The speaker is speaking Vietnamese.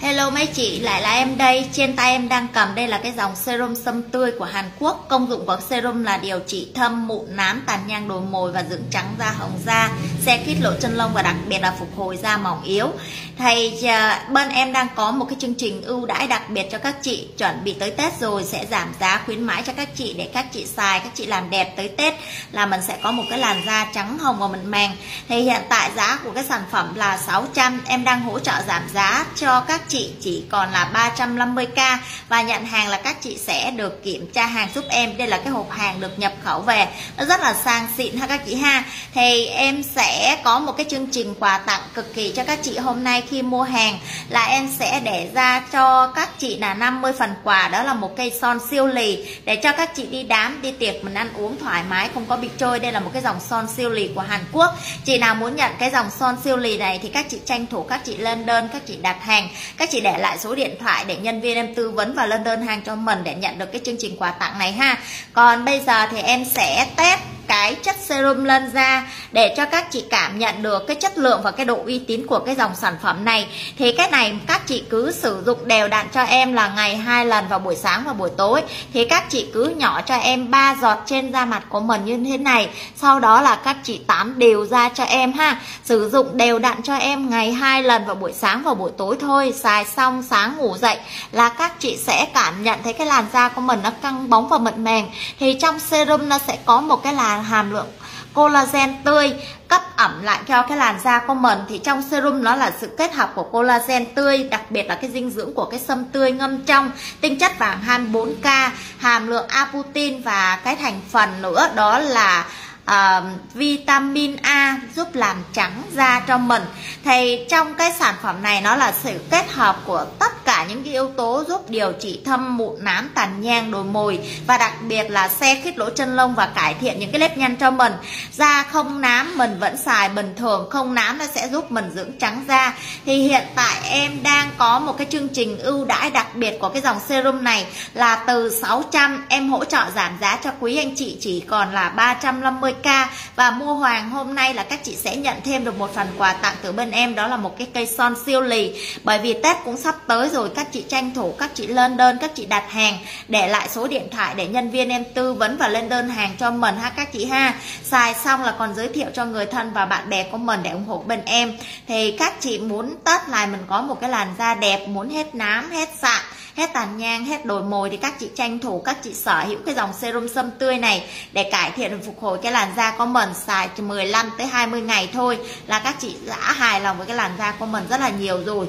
Hello mấy chị, lại là em đây. Trên tay em đang cầm đây là cái dòng serum sâm tươi của Hàn Quốc. Công dụng của serum là điều trị thâm, mụn, nám, tàn nhang, đồi mồi và dưỡng trắng da, hồng da, xe khít lỗ chân lông và đặc biệt là phục hồi da mỏng yếu. Thầy à, bên em đang có một cái chương trình ưu đãi đặc biệt cho các chị chuẩn bị tới Tết rồi sẽ giảm giá khuyến mãi cho các chị để các chị xài, các chị làm đẹp tới Tết là mình sẽ có một cái làn da trắng hồng và mịn màng. Thì hiện tại giá của cái sản phẩm là 600, em đang hỗ trợ giảm giá cho các chị chỉ còn là 350k và nhận hàng là các chị sẽ được kiểm tra hàng giúp em. Đây là cái hộp hàng được nhập khẩu về. Nó rất là sang xịn ha các chị ha. Thì em sẽ có một cái chương trình quà tặng cực kỳ cho các chị hôm nay khi mua hàng. Là em sẽ để ra cho các chị là 50 phần quà. Đó là một cây son siêu lì để cho các chị đi đám, đi tiệc, mình ăn uống thoải mái, không có bị trôi. Đây là một cái dòng son siêu lì của Hàn Quốc. Chị nào muốn nhận cái dòng son siêu lì này thì các chị tranh thủ các chị lên đơn, các chị đặt hàng các chị để lại số điện thoại để nhân viên em tư vấn và lên đơn hàng cho mình để nhận được cái chương trình quà tặng này ha. Còn bây giờ thì em sẽ test cái chất serum lên da để cho các chị cảm nhận được cái chất lượng và cái độ uy tín của cái dòng sản phẩm này. Thì cái này các chị cứ sử dụng đều đặn cho em là ngày hai lần vào buổi sáng và buổi tối. Thì các chị cứ nhỏ cho em ba giọt trên da mặt của mình như thế này. Sau đó là các chị tắm đều ra cho em ha. Sử dụng đều đặn cho em ngày hai lần vào buổi sáng và buổi tối thôi. Xài xong sáng ngủ dậy là các chị sẽ cảm nhận thấy cái làn da của mình nó căng bóng và mịn màng. Thì trong serum nó sẽ có một cái làn hàm lượng collagen tươi cấp ẩm lại cho cái làn da của mình thì trong serum nó là sự kết hợp của collagen tươi đặc biệt là cái dinh dưỡng của cái sâm tươi ngâm trong tinh chất vàng 24k hàm lượng aputin và cái thành phần nữa đó là uh, vitamin A giúp làm trắng da cho mình thì trong cái sản phẩm này nó là sự kết hợp của tất cả những cái yếu tố giúp điều trị thâm, mụn, nám, tàn nhang, đồi mồi và đặc biệt là xe khít lỗ chân lông và cải thiện những cái nếp nhăn cho mình. Da không nám, mình vẫn xài bình thường, không nám nó sẽ giúp mình dưỡng trắng da. Thì hiện tại em đang có một cái chương trình ưu đãi đặc biệt của cái dòng serum này là từ 600 em hỗ trợ giảm giá cho quý anh chị chỉ còn là 350 k. Và mua hoàng hôm nay là các chị sẽ nhận thêm được một phần quà tặng từ bên em, đó là một cái cây son siêu lì. Bởi vì Tết cũng sắp tới rồi các chị tranh thủ, các chị lên đơn, các chị đặt hàng, để lại số điện thoại để nhân viên em tư vấn và lên đơn hàng cho mình ha các chị ha. Xài xong là còn giới thiệu cho người thân và bạn bè của mình để ủng hộ bên em. Thì các chị muốn Tết này mình có một cái làn da đẹp, muốn hết nám, hết sạm, hết tàn nhang, hết đồi mồi thì các chị tranh thủ, các chị sở hữu cái dòng serum sâm tươi này để cải thiện và phục hồi cái làn da của mình. Xài từ 15 tới 20 ngày thôi là các chị đã hài lòng với cái làn da của mình rất là nhiều rồi.